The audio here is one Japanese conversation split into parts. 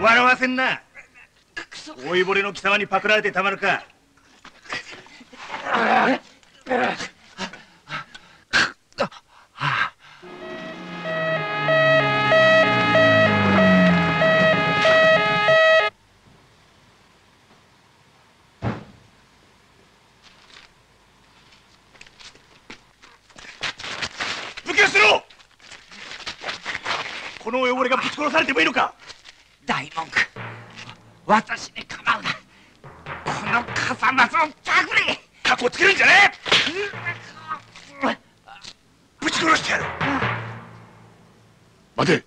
笑わせんな。老いぼれの貴様にパクられてたまるか。この汚れがぶち殺されてもいいのか。大文句。私に構うな。この笠松をパクれ。かっこつけるんじゃねえ。ぶち殺してやる。待て。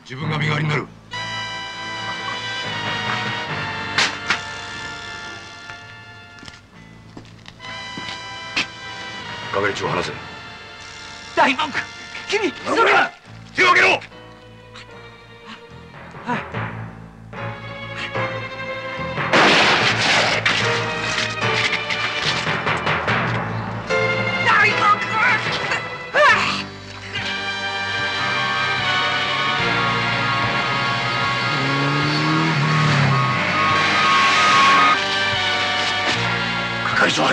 自分が身代わりになる。係長を話せ。大文句。君それは手を挙げろ大文句係長